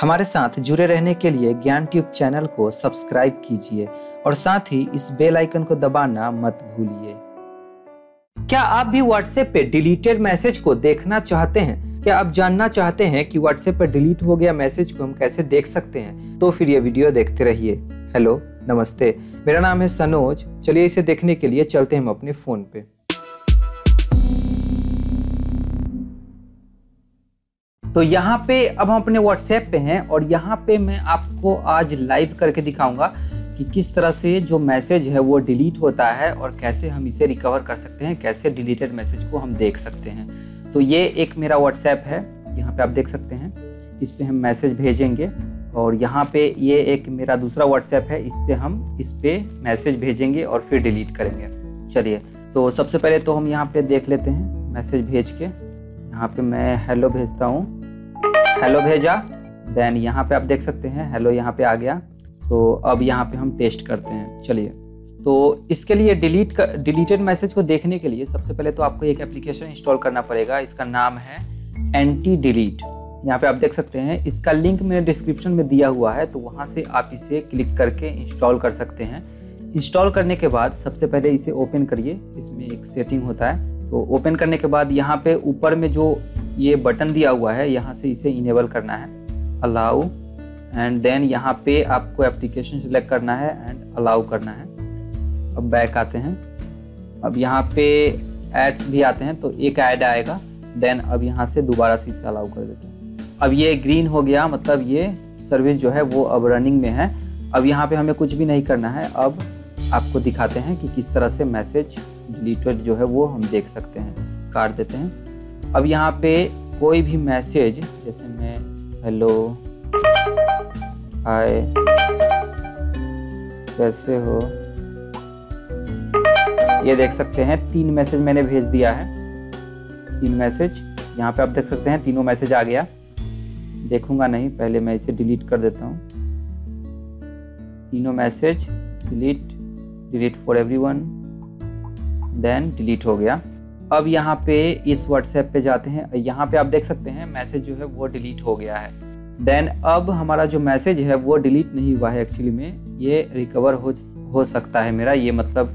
हमारे साथ जुड़े रहने के लिए ज्ञान ट्यूब चैनल को सब्सक्राइब कीजिए और साथ ही इस बेल आइकन को दबाना मत भूलिए। क्या आप भी व्हाट्सएप पे डिलीटेड मैसेज को देखना चाहते हैं? क्या आप जानना चाहते हैं कि व्हाट्सएप पर डिलीट हो गया मैसेज को हम कैसे देख सकते हैं? तो फिर ये वीडियो देखते रहिए। हेलो नमस्ते। मेरा नाम है सनोज। चलिए इसे देखने के लिए चलते हैं हम अपने फ़ोन पे। तो यहाँ पे अब हम अपने व्हाट्सएप पे हैं और यहाँ पे मैं आपको आज लाइव करके दिखाऊँगा कि किस तरह से जो मैसेज है वो डिलीट होता है और कैसे हम इसे रिकवर कर सकते हैं, कैसे डिलीटेड मैसेज को हम देख सकते हैं। तो ये एक मेरा व्हाट्सएप है, यहाँ पे आप देख सकते हैं। इस पर हम मैसेज भेजेंगे और यहाँ पे ये एक मेरा दूसरा व्हाट्सएप है, इससे हम इस पर मैसेज भेजेंगे और फिर डिलीट करेंगे। चलिए तो सबसे पहले तो हम यहाँ पे देख लेते हैं मैसेज भेज के। यहाँ पे मैं हेलो भेजता हूँ। हेलो भेजा देन यहाँ पे आप देख सकते हैं हेलो यहाँ पे आ गया। सो so, अब यहाँ पे हम टेस्ट करते हैं चलिए। तो इसके लिए डिलीट कर डिलीटेड मैसेज को देखने के लिए सबसे पहले तो आपको एक एप्लीकेशन इंस्टॉल करना पड़ेगा इसका नाम है एंटी डिलीट यहाँ पे आप देख सकते हैं इसका लिंक मैंने डिस्क्रिप्शन में दिया हुआ है तो वहाँ से आप इसे क्लिक करके इंस्टॉल कर सकते हैं। इंस्टॉल करने के बाद सबसे पहले इसे ओपन करिए इसमें एक सेटिंग होता है। तो ओपन करने के बाद यहाँ पे ऊपर में जो ये बटन दिया हुआ है, यहाँ से इसे इनेबल करना है। अलाउ एंड देन यहाँ पे आपको एप्लीकेशन सेलेक्ट करना है एंड अलाउ करना है। अब बैक आते हैं। अब यहाँ पे एड्स भी आते हैं तो एक ऐड आएगा देन अब यहाँ से दोबारा से इसे अलाउ कर देते हैं। अब ये ग्रीन हो गया मतलब ये सर्विस जो है वो अब रनिंग में है। अब यहाँ पे हमें कुछ भी नहीं करना है। अब आपको दिखाते हैं कि किस तरह से मैसेज डिलीटेड जो है वो हम देख सकते हैं। काट देते हैं। अब यहाँ पे कोई भी मैसेज, जैसे मैं, हेलो, हाय, कैसे हो? ये देख सकते हैं, तीन मैसेज मैंने भेज दिया है। तीन मैसेज, यहाँ पे आप देख सकते हैं, तीनों मैसेज आ गया। देखूँगा नहीं, पहले मैं इसे डिलीट कर देता हूँ। तीनों message, delete delete for everyone then delete हो गया। अब यहाँ पे इस व्हाट्सएप पे जाते हैं। यहाँ पे आप देख सकते हैं, मैसेज जो है वो डिलीट हो गया है। देन अब हमारा जो मैसेज है वो डिलीट नहीं हुआ है एक्चुअली में। ये रिकवर हो हो सकता है मेरा। ये मतलब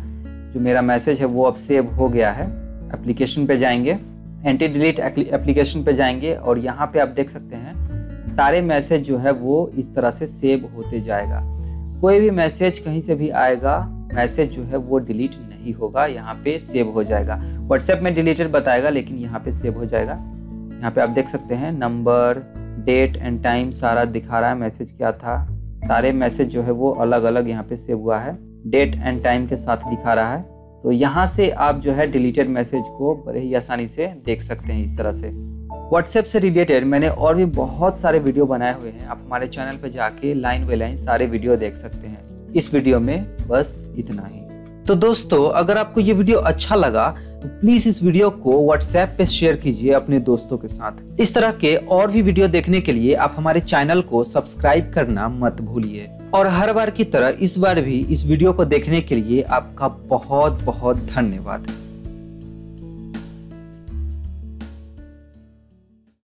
जो मेरा मैसेज है वो अब सेव हो गया है। एप्लीकेशन पे जाएँगे। एंटी डिलीट एप्लीकेशन पे जाएँगे और यहाँ पे आप देख सकते हैं, सारे मैसेज जो है वो इस तरह से सेव होते जाएगा। कोई भी मैसेज कहीं से भी आएगा मैसेज जो है वो डिलीट नहीं होगा, यहाँ पे सेव हो जाएगा। व्हाट्सएप में डिलीटेड बताएगा, लेकिन यहाँ पे सेव हो जाएगा। यहाँ पे आप देख सकते हैं नंबर डेट एंड टाइम सारा दिखा रहा है मैसेज क्या था? सारे मैसेज जो है वो अलग अलग यहाँ पे सेव हुआ है। डेट एंड टाइम के साथ दिखा रहा है। तो यहाँ से आप जो है डिलीटेड मैसेज को बड़े ही आसानी से देख सकते हैं इस तरह से। व्हाट्सएप से रिलेटेड मैंने और भी बहुत सारे वीडियो बनाए हुए हैं। आप हमारे चैनल पर जाके लाइन बाई लाइन सारे वीडियो देख सकते हैं। इस वीडियो में बस इतना ही। तो दोस्तों, अगर आपको ये वीडियो अच्छा लगा तो प्लीज़ इस वीडियो को व्हाट्सएप पे शेयर कीजिए अपने दोस्तों के साथ। इस तरह के और भी वीडियो देखने के लिए आप हमारे चैनल को सब्सक्राइब करना मत भूलिए। और हर बार की तरह इस बार भी इस वीडियो को देखने के लिए आपका बहुत बहुत धन्यवाद।